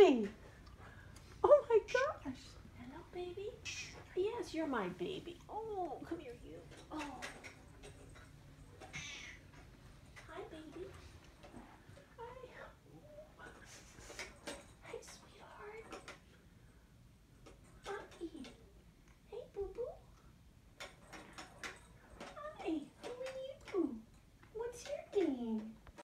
fluffy. Oh my gosh. Hello, baby. Yes, you're my baby. Oh.